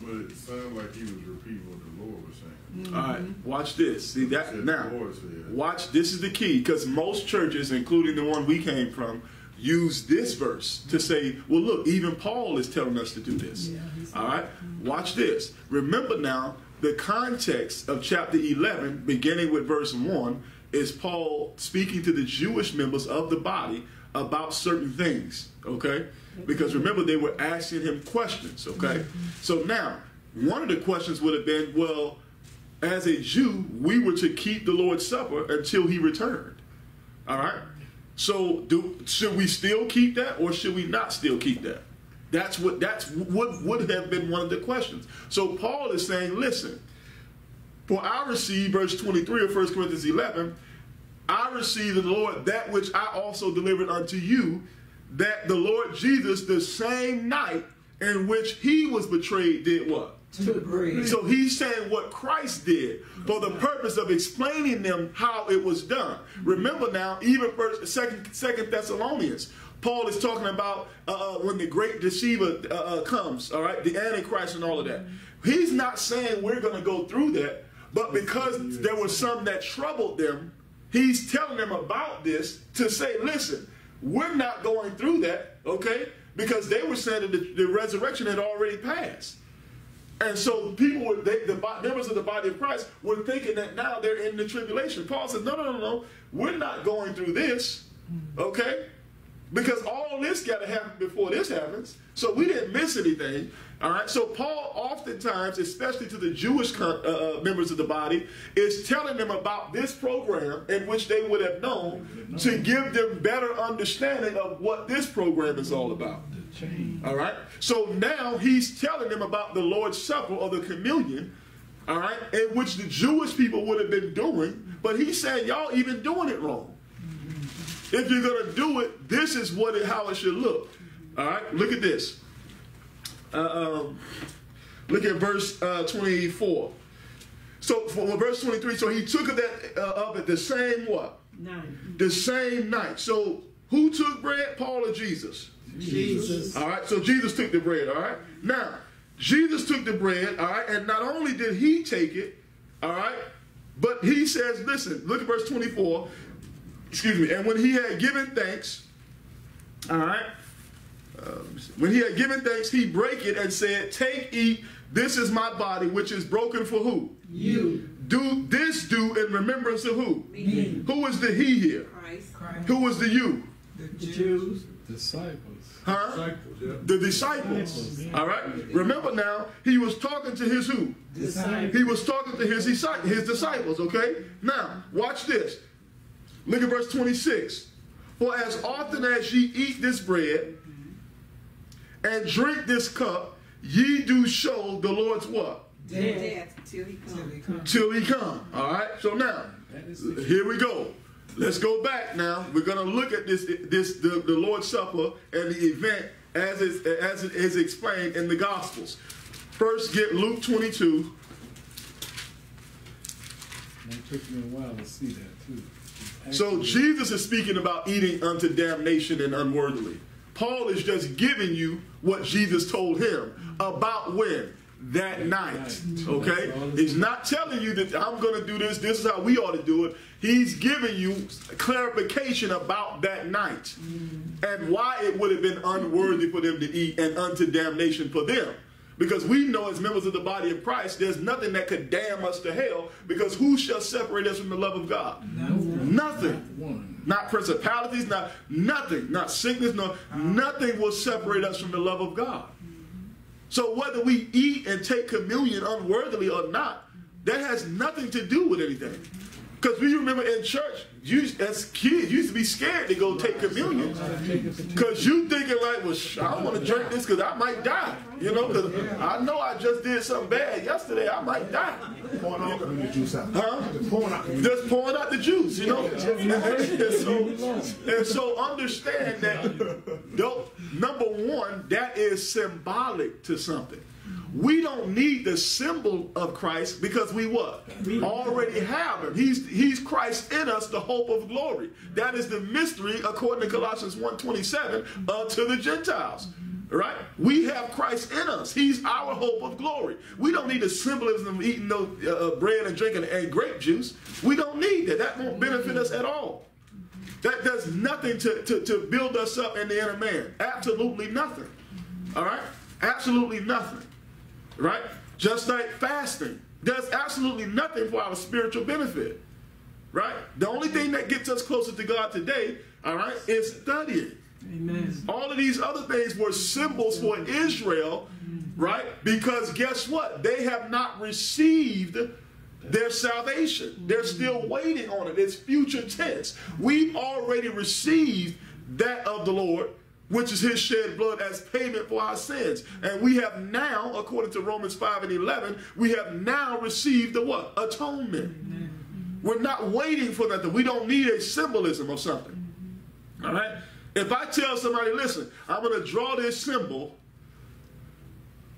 But it sounds like he was repeating what the Lord was saying. Mm-hmm. All right, watch this. See that now. the Lord said. Watch. This is the key because most churches, including the one we came from, use this verse to say, "Well, look, even Paul is telling us to do this." Yeah, he's- All right. Mm-hmm. Watch this. Remember now the context of chapter eleven, beginning with verse one, is Paul speaking to the Jewish members of the body about certain things. Okay. Because remember, they were asking him questions. Okay. Mm-hmm. So now, one of the questions would have been, well as a Jew, we were to keep the Lord's Supper until he returned. All right? So do should we still keep that or should we not still keep that? That's what that's what would have been one of the questions. So Paul is saying, listen, for I received, verse 23 of 1 Corinthians 11, I received the Lord that which I also delivered unto you, that the Lord Jesus, the same night in which he was betrayed, did what? To bread. So he's saying what Christ did for the purpose of explaining them how it was done. Remember now, even first, second, second Thessalonians, Paul is talking about uh, uh, when the great deceiver uh, uh, comes, all right, the Antichrist and all of that. He's not saying we're going to go through that, but because there was some that troubled them, he's telling them about this to say, listen, we're not going through that, okay? Because they were saying that the, the resurrection had already passed. And so people were, they, the members of the body of Christ were thinking that now they're in the tribulation. Paul said, no, no, no, no, we're not going through this, okay? Because all this got to happen before this happens. So we didn't miss anything, all right? So Paul oftentimes, especially to the Jewish uh, uh, members of the body, is telling them about this program in which they would have known to give them better understanding of what this program is all about. All right. So now he's telling them about the Lord's Supper or the communion, all right, in which the Jewish people would have been doing, but he's saying y'all even doing it wrong. If you're gonna do it, this is what it, how it should look. All right. Look at this. Uh, um, look at verse uh, 24. So for verse 23. So he took that uh, up at the same what? Nine. The same night. So who took bread? Paul or Jesus? Jesus. All right, so Jesus took the bread, all right? Now, Jesus took the bread, all right, and not only did he take it, all right, but he says, listen, look at verse 24, excuse me, and when he had given thanks, all right, uh, let me see. when he had given thanks, he brake it and said, take, eat, this is my body, which is broken for who? You. Do this do in remembrance of who? Me. Who is the he here? Christ. Christ. Who is the you? The Jews. Disciples. Huh? Disciples, yeah. The disciples. All right. Remember now, he was talking to his who? Disciples. He was talking to his disciples. His disciples. Okay. Now, watch this. Look at verse 26. For as often as ye eat this bread and drink this cup, ye do show the Lord's what? Dead. Death till he comes. Till he come. All right. So now, That is the here we go. Let's go back now. We're going to look at this, this the, the Lord's Supper and the event as is, as it is explained in the Gospels. First, get Luke 22. It took me a while to see that too. So Jesus is speaking about eating unto damnation and unworthily. Paul is just giving you what Jesus told him about when that night. Okay? He's not telling you that I'm going to do this, this is how we ought to do it. He's giving you clarification about that night and why it would have been unworthy for them to eat and unto damnation for them. Because we know as members of the body of Christ, there's nothing that could damn us to hell because who shall separate us from the love of God? Nothing. Not principalities, not nothing, not sickness, no nothing will separate us from the love of God. So whether we eat and take communion unworthily or not, that has nothing to do with anything. Because we remember in church, you as kids, you used to be scared to go take communion. Because you thinking like, well, sh- I don't want to drink this because I might die. You know, because I know I just did something bad yesterday. I might die. Pouring out juice out. Huh? Just pouring out community Just pouring out the juice, you know. and, so, and so understand that, <laughs> though, number one, that is symbolic to something. We don't need the symbol of Christ because we what? Already have him. He's he's Christ in us, the hope of glory. That is the mystery, according to Colossians 1.27, uh, to the Gentiles. Right? We have Christ in us. He's our hope of glory. We don't need the symbolism of eating no uh, bread and drinking and grape juice. We don't need that. That won't benefit us at all. That does nothing to, to, to build us up in the inner man. Absolutely nothing. All right? Absolutely nothing. Right? Just like fasting does absolutely nothing for our spiritual benefit. Right? The only thing that gets us closer to God today, all right, is studying. Amen. All of these other things were symbols for Israel, right? Because guess what? They have not received their salvation. They're still waiting on it. It's future tense. We've already received that of the Lord, which is his shed blood as payment for our sins. And we have now, according to Romans 5 and 11, we have now received the what? Atonement. We're not waiting for nothing. We don't need a symbolism of something. All right? If I tell somebody, listen, I'm going to draw this symbol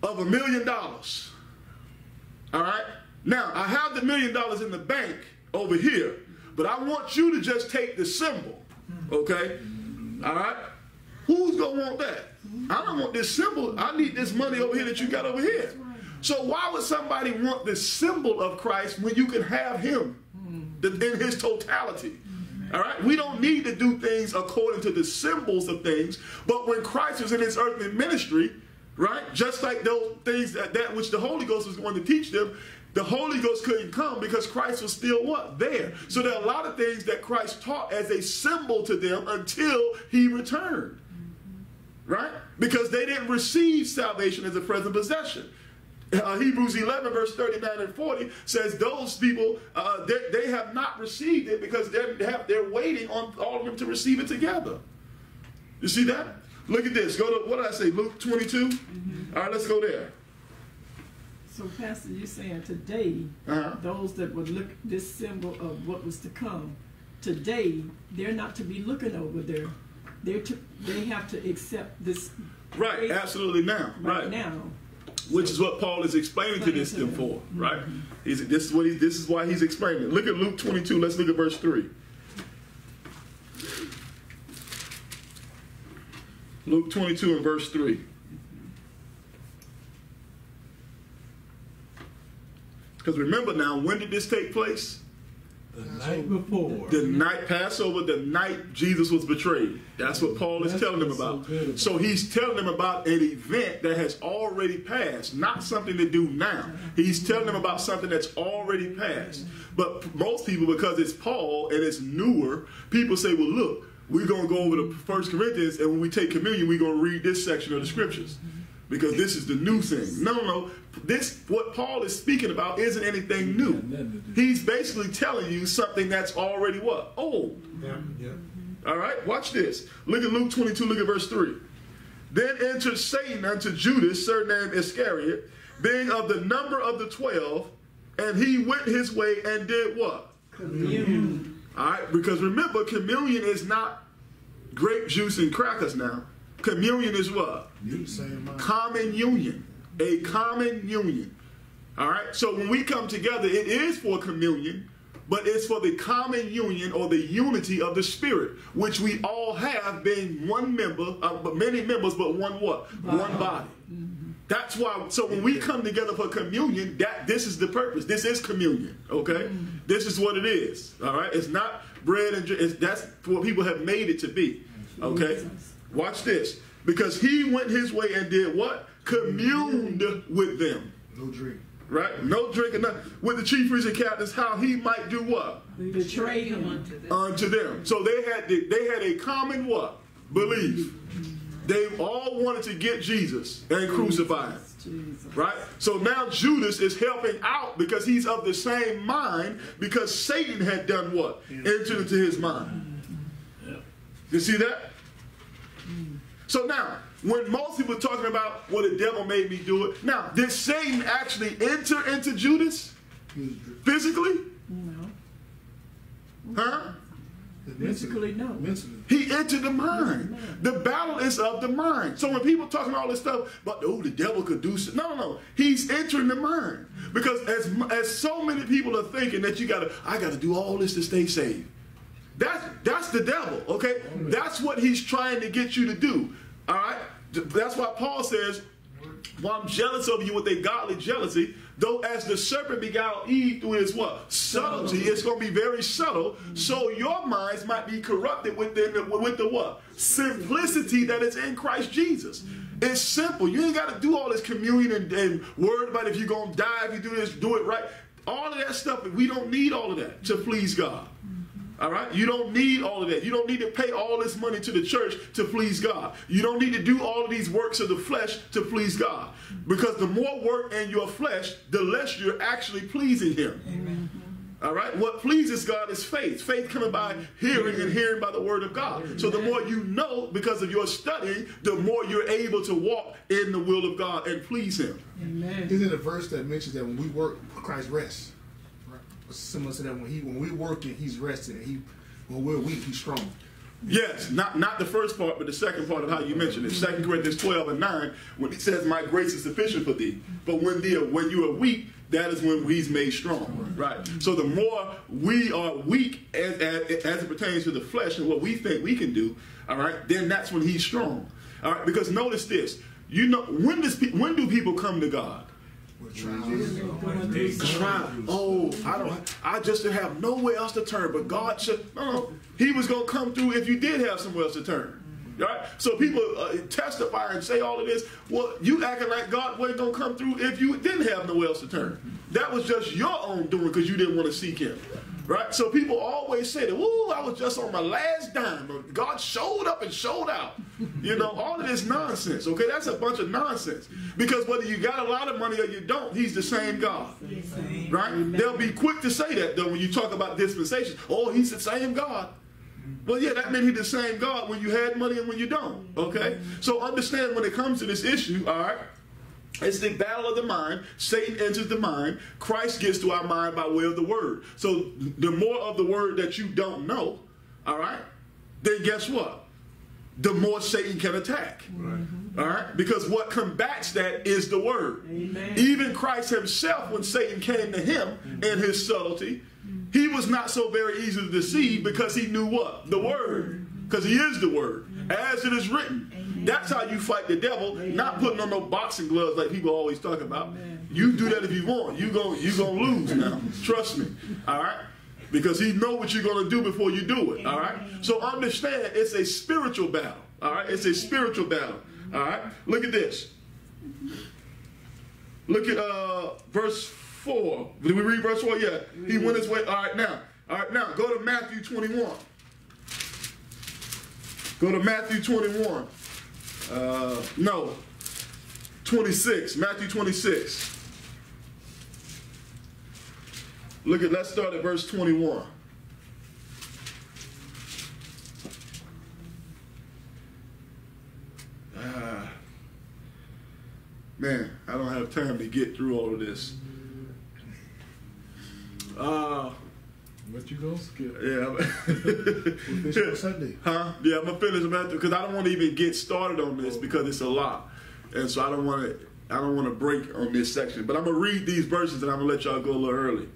of a million dollars. All right? Now, I have the million dollars in the bank over here, but I want you to just take the symbol. Okay? All right? Who's going to want that? I don't want this symbol. I need this money over here that you got over here. So why would somebody want the symbol of Christ when you can have him in his totality? All right, we don't need to do things according to the symbols of things, but when Christ was in his earthly ministry, right, just like those things that, that which the Holy Ghost was going to teach them, the Holy Ghost couldn't come because Christ was still what? There. So there are a lot of things that Christ taught as a symbol to them until he returned. Right? Because they didn't receive salvation as a present possession. Uh, Hebrews 11, verse 39 and 40 says those people, uh, they, they, have not received it because they're, have, they're waiting on all of them to receive it together. You see that? Look at this. Go to, what did I say, Luke 22? Mm-hmm. All right, let's go there. So, Pastor, you're saying today, uh-huh. those that would look this symbol of what was to come, today, they're not to be looking over there. They're to, they have to accept this. Right, absolutely now. Right, right. now which is what Paul is explaining to this them for, right? Mm-hmm. He's, this is what he, this is why he's explaining. Look at Luke 22. Let's look at verse 3. Luke 22 and verse 3. Because remember now, when did this take place? The night before. The night Passover, the night Jesus was betrayed. That's what Paul is telling them about. So, so, he's telling them about an event that has already passed, not something to do now. He's telling them about something that's already passed. But most people, because it's Paul and it's newer, people say, well, look, we're going to go over to First Corinthians, and when we take communion, we're going to read this section of the scriptures because this is the new thing. No, no, no. This what Paul is speaking about isn't anything new. He's basically telling you something that's already what old. Yeah, yeah. All right, watch this. Look at Luke 22. Look at verse 3. Then entered Satan unto Judas, surnamed Iscariot, being of the number of the twelve, and he went his way and did what? Communion. All right, because remember, communion is not grape juice and crackers now. Communion is what? Common union. A common union. All right? So when we come together, it is for communion, but it's for the common union or the unity of the Spirit, which we all have being one member, uh, but many members, but one what? One body. Mm-hmm. That's why. So when we come together for communion, that this is the purpose. This is communion. Okay, mm-hmm. this is what it is. All right, it's not bread and it's, that's what people have made it to be. Okay, watch this because he went his way and did what? Communed with them. No drink. Right? No drink enough. With the chief priests and captains, how he might do what? Betray him unto them. unto them. So they had the, they had a common what? Belief. They all wanted to get Jesus and crucify him. Jesus. Right? So now Judas is helping out because he's of the same mind because Satan had done what? Entered into his mind. You see that? So now, when most people are talking about, well, the devil made me do it. Now, did Satan actually enter into Judas physically? No. Huh? Physically, no. Mentally. He entered the mind. The battle is of the mind. So when people talking all this stuff about oh the devil could do so, no no no he's entering the mind because as as so many people are thinking that you gotta I gotta do all this to stay saved. That's that's the devil. Okay, that's what he's trying to get you to do. All right, that's why Paul says, "Well, I'm jealous of you with a godly jealousy." Though as the serpent beguiled Eve through his what subtlety, it's going to be very subtle. So your minds might be corrupted within the, with the what simplicity that is in Christ Jesus. It's simple. You ain't got to do all this communion and, and worried about if you're going to die if you do this, do it right. All of that stuff, we don't need all of that to please God. All right? You don't need all of that. You don't need to pay all this money to the church to please God. You don't need to do all of these works of the flesh to please God. Because the more work in your flesh, the less you're actually pleasing Him. Amen. All right? What pleases God is faith. Faith coming by hearing and hearing by the word of God. So the more you know because of your studying, the more you're able to walk in the will of God and please Him. Amen. Isn't it a verse that mentions that when we work, Christ rests? Similar to that when he when we're working, he's resting. He when we're weak, he's strong. Yes, not not the first part, but the second part of how you mentioned it. Second Corinthians 12 and 9, when he says, My grace is sufficient for thee. But when the when you are weak, that is when he's made strong. Right. So the more we are weak as, as, as it pertains to the flesh and what we think we can do, all right, then that's when he's strong. All right, because notice this. You know, when does when do people come to God? Going. Oh, I don't. I just didn't have nowhere else to turn. But God should. No, no. He was gonna come through if you did have somewhere else to turn. Right. So people uh, testify and say all of this. Well, you acting like God wasn't gonna come through if you didn't have nowhere else to turn. That was just your own doing because you didn't want to seek Him. Right. So people always say that. Ooh, I was just on my last dime. God showed up and showed out. You know, all of this nonsense. Okay, that's a bunch of nonsense. Because whether you got a lot of money or you don't, He's the same God. Right? They'll be quick to say that though when you talk about dispensation. Oh, he's the same God. Well, yeah, that meant he's the same God when you had money and when you don't. Okay? So understand when it comes to this issue, all right? It's the battle of the mind. Satan enters the mind. Christ gets to our mind by way of the word. So the more of the word that you don't know, all right, then guess what? The more Satan can attack. All right? Because what combats that is the word. Amen. Even Christ himself, when Satan came to him mm-hmm. in his subtlety, he was not so very easy to deceive because he knew what? The word. Mm-hmm. Because he is the word. Mm-hmm. As it is written. That's how you fight the devil, not putting on no boxing gloves like people always talk about. You do that if you want. You go you gonna lose now. Trust me. All right? Because he know what you're gonna do before you do it. All right? So understand it's a spiritual battle. All right? It's a spiritual battle. All right? Look at this. Look at uh verse 4. Did we read verse 4? Yeah. He went his way. All right, now. All right, now go to Matthew 21. Go to Matthew 21. Uh no. 26. Matthew 26. Look at let's start at verse 21. Ah. Man, I don't have time to get through all of this. Uh, What you gonna skip? yeah. <laughs> On Sunday. Huh? Yeah, I'm gonna finish because I don't want to even get started on this because it's a lot, and so I don't want to. I don't want to break on this section, but I'm gonna read these verses and I'm gonna let y'all go a little early.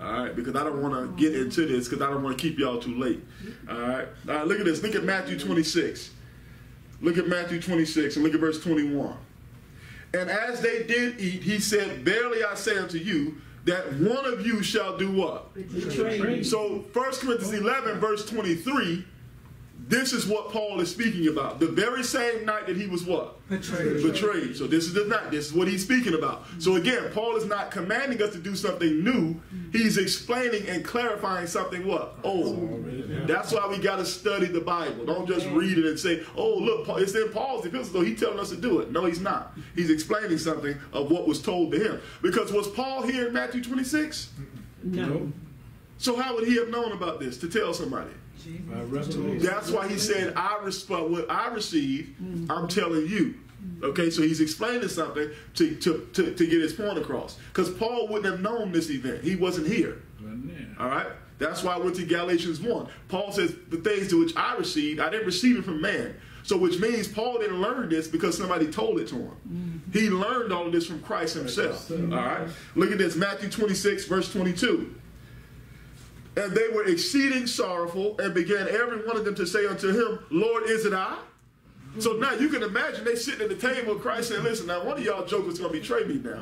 All right, because I don't want to get into this because I don't want to keep y'all too late. All right, all right. Look at this. Look at Matthew 26. Look at Matthew 26 and look at verse 21. And as they did eat, he said, "Verily I say unto you." That one of you shall do what? Betray. So 1 Corinthians 11, verse 23, this is what Paul is speaking about. The very same night that he was what? Betrayed. Betrayed. So this is the night. This is what he's speaking about. So again, Paul is not commanding us to do something new. He's explaining and clarifying something what? Old. That's why we got to study the Bible. Don't just read it and say, "Oh, look, it's in Paul's epistle, so he's telling us to do it." No, he's not. He's explaining something of what was told to him. Because was Paul here in Matthew 26? No. So how would he have known about this to tell somebody? By revelation. That's why he said, I respect what I received, mm. I'm telling you. Okay, so he's explaining something to, to, to, to get his point across. Because Paul wouldn't have known this event. He wasn't here. All right? That's why I went to Galatians 1. Paul says, The things to which I received, I didn't receive it from man. So, which means Paul didn't learn this because somebody told it to him. Mm-hmm. He learned all of this from Christ himself. All right? Look at this Matthew 26, verse 22. And they were exceeding sorrowful and began every one of them to say unto him, Lord, is it I? So now you can imagine they sitting at the table with Christ saying, Listen, now one of y'all jokers going to betray me now.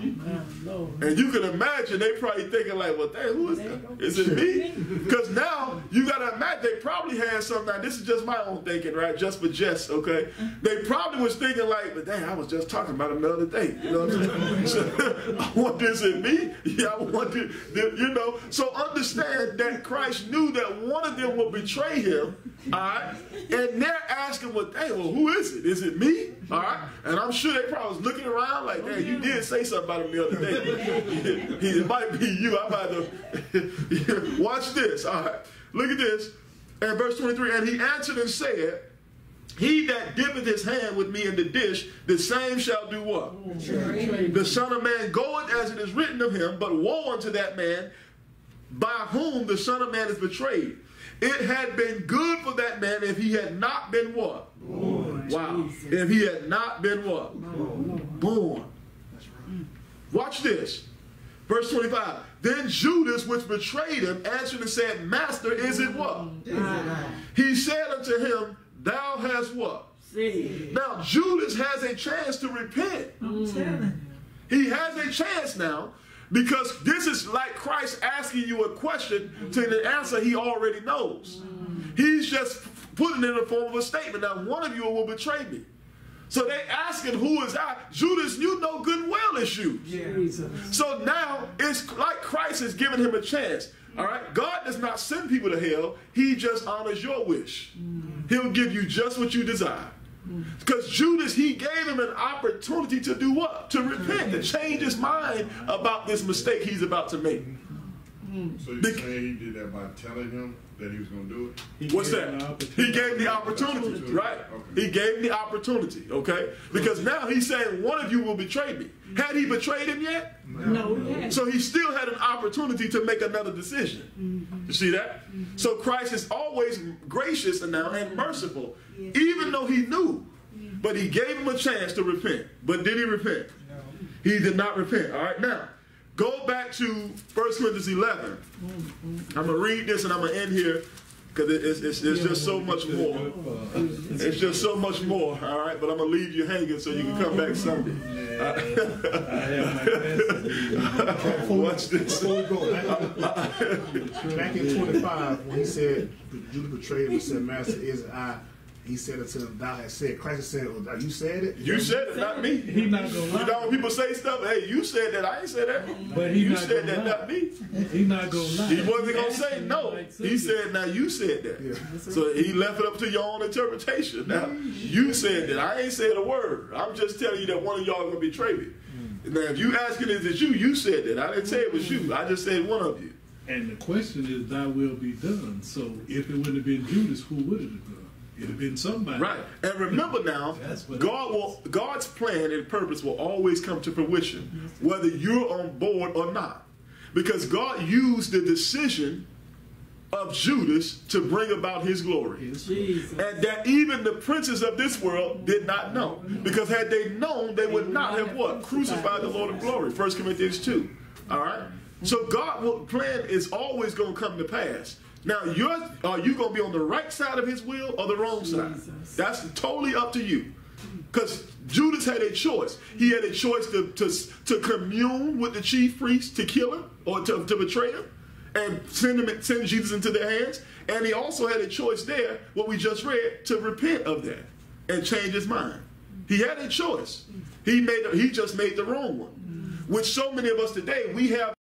And you can imagine they probably thinking like, well, dang, who is that? Is it me? Because now you got to imagine they probably had something. This is just my own thinking, right? Just for jest, okay? They probably was thinking like, but dang, I was just talking about him the other day. You know what I'm saying? So, <laughs> I wonder, is it me? Yeah, I wonder, you know. So understand that Christ knew that one of them would betray him, all right? And they're asking, well, dang, well, who is it? Is it me? Mm-hmm. All right? And I'm sure they probably was looking around like, dang, you did say something about him the other day. <laughs> it might be you. I'm about to watch this. All right. Look at this. And verse 23, and he answered and said, He that dippeth his hand with me in the dish, the same shall do what? Mm-hmm. The Son of Man goeth as it is written of him, but woe unto that man by whom the Son of Man is betrayed. It had been good for that man if he had not been what? Wow. If he had not been what? Born. Watch this. Verse 25. Then Judas, which betrayed him, answered and said, Master, is it what? He said unto him, Thou hast what? See. Now Judas has a chance to repent. I'm He has a chance now because this is like Christ asking you a question to the answer he already knows. He's just putting it in the form of a statement. Now, one of you will betray me. So they asking, who is I? Judas, you know good and well it's you. you. Jesus. So now it's like Christ is giving him a chance. All right? God does not send people to hell. He just honors your wish. Mm. He'll give you just what you desire. Mm. Because Judas, he gave him an opportunity to do what? To repent, to mm. change his mind about this mistake he's about to make. So you're saying he did that by telling him that he was going to do it? He What's that? He gave the opportunity, right? Okay. He gave the opportunity, okay? Because now he's saying one of you will betray me. Had he betrayed him yet? No, yeah. So he still had an opportunity to make another decision. Mm-hmm. You see that? Mm-hmm. So Christ is always gracious and now and merciful, even though he knew. Mm-hmm. But he gave him a chance to repent. But did he repent? He did not repent. All right, now go back to 1 Corinthians 11. I'm gonna read this and I'm gonna end here because it's, it's, it's just so much more. It's just so much more. All right, but I'm gonna leave you hanging so you can come back Sunday. <laughs> Watch this. Back, in 25, when he said, Judas betrayed him said, Master, is I? He said it to him, Thou hast said. Christ said, oh, You said it? You said it, not me. He not gonna You know when people say stuff, hey, you said that. I ain't said that. But he you not said that, lie. not me. He not gonna lie. He wasn't gonna say no. like He said, now you said that. Yeah. So he left it up to your own interpretation. Now you said that. I ain't said a word. I'm just telling you that one of y'all gonna betray me. Hmm. Now if you asking is it you, you said that. I didn't say it was you. I just said one of you. And the question is, thy will be done. So if it wouldn't have been Judas, who would it have done? It'd have been somebody. Right. And remember now, That's what it God will God's plan and purpose will always come to fruition, whether you're on board or not. Because God used the decision of Judas to bring about his glory. Jesus. And that even the princes of this world did not know. Because had they known, they would not have what? Crucified the Lord of glory. 1 Corinthians 2. All right? So God will plan is always going to come to pass. Now, you're, are you going to be on the right side of his will or the wrong side? That's totally up to you. Because Judas had a choice. He had a choice to, to, to commune with the chief priests to kill him or to, to betray him and send him send Jesus into their hands. And he also had a choice there, what we just read, to repent of that and change his mind. He had a choice. He made he just made the wrong one. With so many of us today, we have